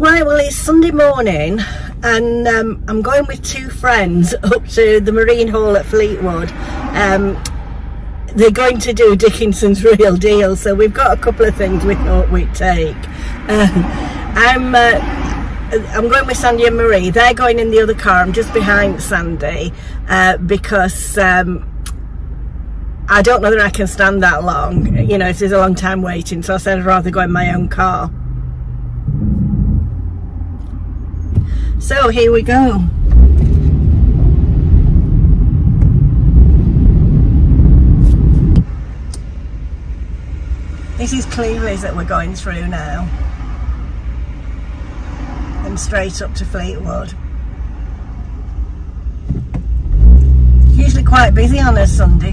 Right, well, it's Sunday morning and um, I'm going with two friends up to the Marine Hall at Fleetwood. Um, they're going to do Dickinson's Real Deal, so we've got a couple of things we thought we'd take. Um, I'm uh, I'm going with Sandy and Marie. They're going in the other car. I'm just behind Sandy uh, because um, I don't know that I can stand that long. You know, if there's a long time waiting, so I said I'd rather go in my own car. So here we go. This is Cleveleys that we're going through now. And straight up to Fleetwood. Usually quite busy on a Sunday,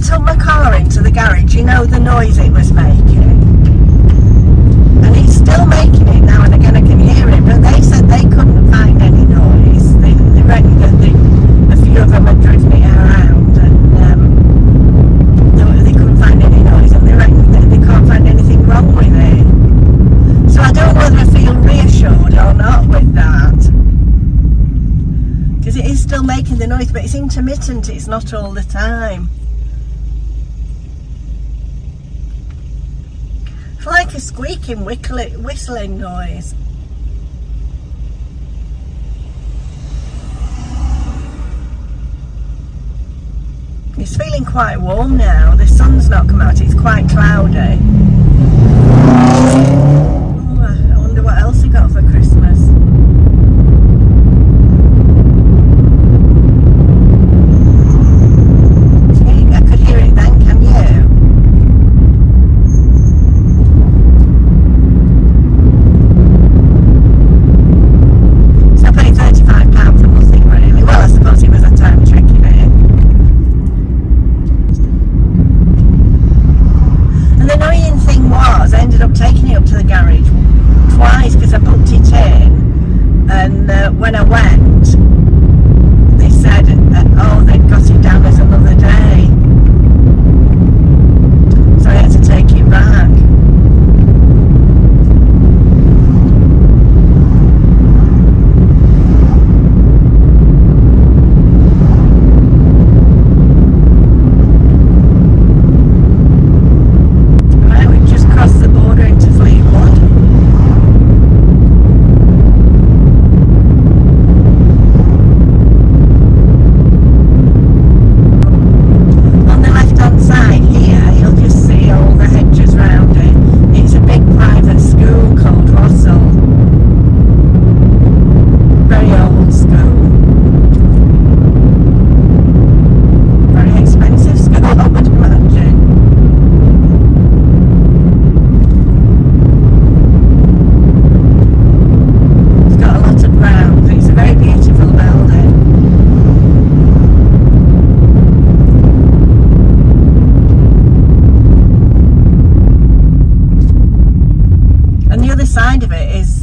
Cleveleys. you know the noise it was making? And it's still making it now and again, I can hear it, but they said they couldn't find any noise. They, they reckon that they, a few of them had driven it around and um, they, they, couldn't find any noise and they reckon that they can't find anything wrong with it. So I don't know whether I feel reassured or not with that. Because it is still making the noise, but it's intermittent, it's not all the time. It's like a squeaking whistling noise. It's feeling quite warm now. The sun's not come out. It's quite cloudy.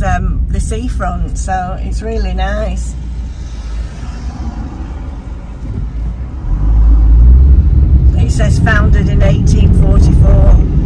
Um, seafront so it's really nice. It says founded in 1844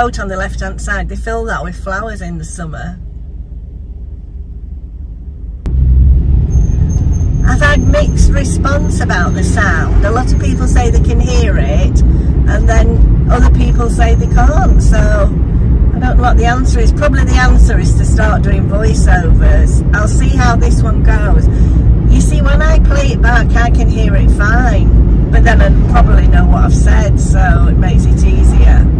boat on the left hand side, they fill that with flowers in the summer. I've had mixed response about the sound. A lot of people say they can hear it and then other people say they can't. So I don't know what the answer is. Probably the answer is to start doing voiceovers. I'll see how this one goes. You see, when I play it back, I can hear it fine. But but then I probably know what I've said, so it makes it easier.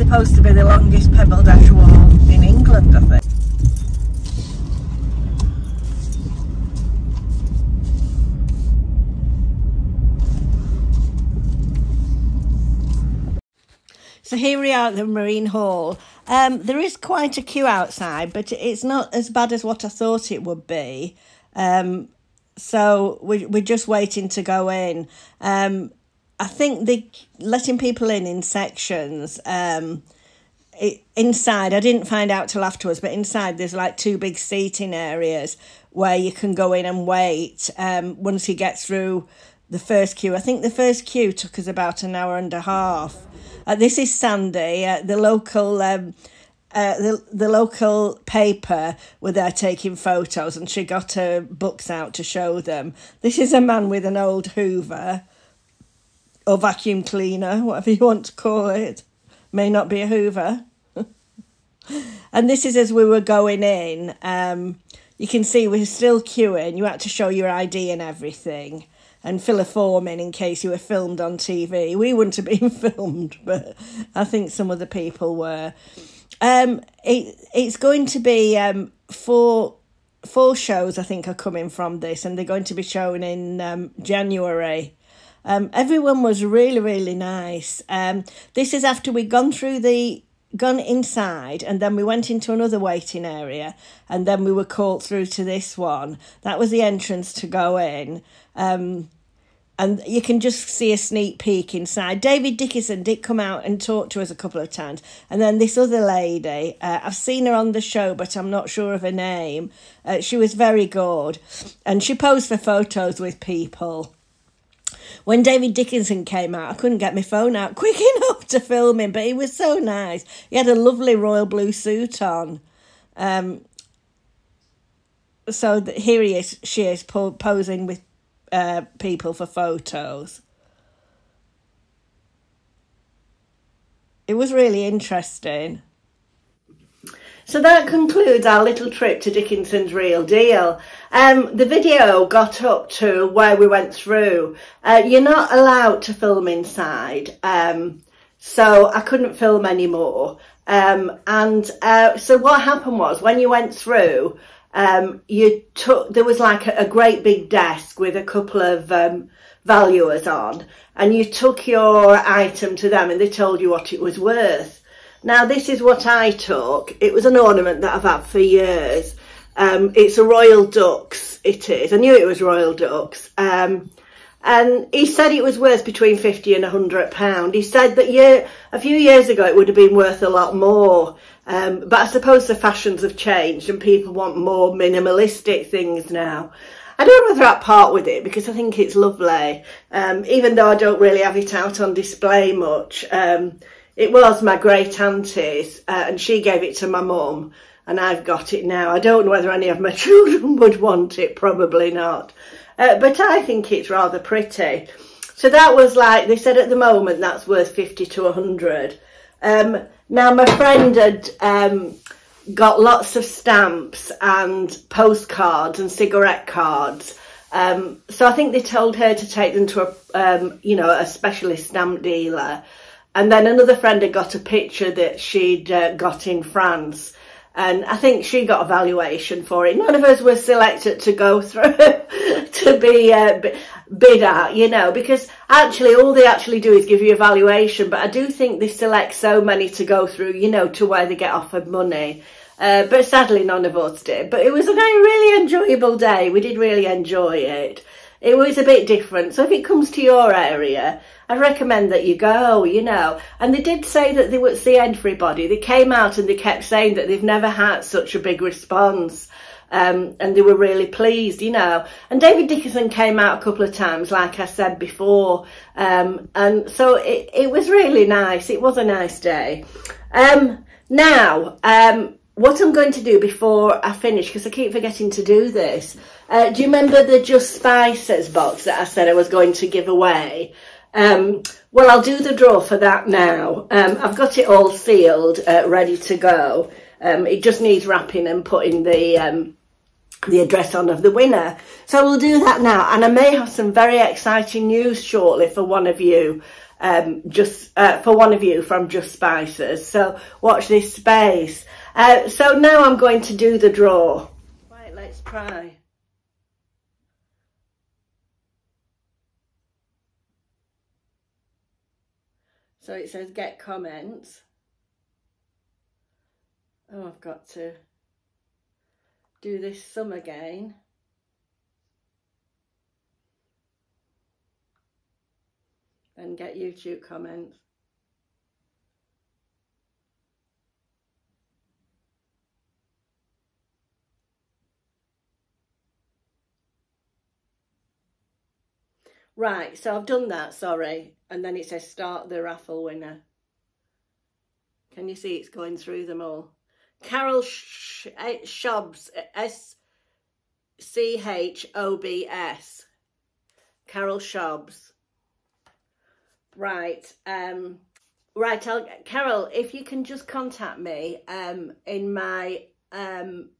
Supposed to be the longest pebble dash wall in England, I think. So here we are at the Marine Hall. Um, there is quite a queue outside, but it's not as bad as what I thought it would be. Um, so we, we're just waiting to go in. Um, I think they letting people in in sections. Um, it, inside, I didn't find out till afterwards, but inside there's like two big seating areas where you can go in and wait. Um, once you get through the first queue, I think the first queue took us about an hour and a half. Uh, this is Sandy, uh, the local. Um, uh, the the local paper were there taking photos, and she got her books out to show them. This is a man with an old Hoover or vacuum cleaner, whatever you want to call it. May not be a Hoover. and this is as we were going in. Um, you can see we're still queuing. You had to show your ID and everything and fill a form in in case you were filmed on TV. We wouldn't have been filmed, but I think some of the people were. Um, it it's going to be um four four shows I think are coming from this, and they're going to be shown in um, January. Um, everyone was really, really nice. Um, this is after we'd gone through the gone inside and then we went into another waiting area and then we were called through to this one. That was the entrance to go in. Um, and you can just see a sneak peek inside. David Dickinson did come out and talk to us a couple of times. And then this other lady, uh, I've seen her on the show, but I'm not sure of her name. Uh, she was very good. And she posed for photos with people. When David Dickinson came out, I couldn't get my phone out quick enough to film him, but he was so nice. He had a lovely royal blue suit on. Um, so here he is, she is po posing with uh, people for photos. It was really interesting. So that concludes our little trip to Dickinson's Real Deal. Um, the video got up to where we went through. Uh, you're not allowed to film inside, um, so I couldn't film anymore. Um, and uh, so what happened was when you went through, um, you took there was like a, a, great big desk with a couple of um, valuers on, and you took your item to them, and they told you what it was worth. Now this is what I took. It was an ornament that I've had for years. Um, it's a Royal Dux, it is. I knew it was Royal Dux. Um, and he said it was worth between 50 and 100 pound. He said that year, a few years ago it would have been worth a lot more. Um, but I suppose the fashions have changed and people want more minimalistic things now. I don't know whether I'd part with it because I think it's lovely. Um, even though I don't really have it out on display much. It was my great auntie's uh, and she gave it to my mum and I've got it now. I don't know whether any of my children would want it, probably not. Uh, but I think it's rather pretty. So that was like, they said at the moment that's worth 50 to 100. Um, now my friend had um, got lots of stamps and postcards and cigarette cards. Um, so I think they told her to take them to a, um, you know, a specialist stamp dealer. And then another friend had got a picture that she'd uh, got in France and I think she got a valuation for it. None of us were selected to go through to be uh, bid at, you know, because actually all they actually do is give you a valuation. But I do think they select so many to go through, you know, to where they get offered money. Uh, but sadly, none of us did. But it was a very really enjoyable day. We did really enjoy it. It was a bit different. So if it comes to your area, I recommend that you go, you know. And they did say that they would see everybody. They came out and they kept saying that they've never had such a big response. Um, and they were really pleased, you know. And David Dickinson came out a couple of times, like I said before. Um, and so it, it was really nice. It was a nice day. Um, now, um, what I'm going to do before I finish, because I keep forgetting to do this, uh, do you remember the Just Spices box that I said I was going to give away? Um, well, I'll do the draw for that now. Um, I've got it all sealed, uh, ready to go. Um, it just needs wrapping and putting the um, the address on of the winner. So we'll do that now. And I may have some very exciting news shortly for one of you, um, just uh, for one of you from Just Spices. So watch this space. Uh, so now I'm going to do the draw. Right, let's try. So it says get comments. Oh, I've got to do this sum again. And get YouTube comments. Right, so I've done that, sorry. And then it says start the raffle winner. Can you see it's going through them all? Carol Sh eh, Shobs, S-C-H-O-B-S. Carol Shobs. Right, um, right, I'll, Carol, if you can just contact me um, in my um,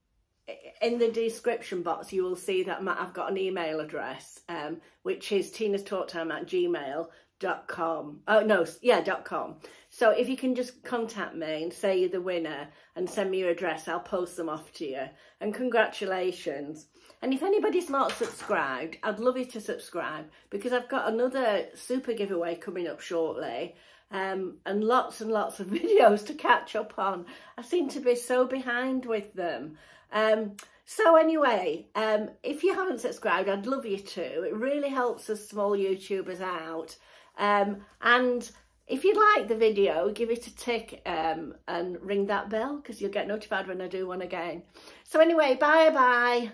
in the description box, you will see that I've got an email address, um, which is tina's talk time at gmail.com. Oh, no, yeah, dot .com. So if you can just contact me and say you're the winner and send me your address, I'll post them off to you. And congratulations. And if anybody's not subscribed, I'd love you to subscribe because I've got another super giveaway coming up shortly. Um, and lots and lots of videos to catch up on. I seem to be so behind with them. Um, so anyway, um, if you haven't subscribed, I'd love you to. It really helps us small YouTubers out. Um, and if you like the video, give it a tick um, and ring that bell because you'll get notified when I do one again. So anyway, bye-bye.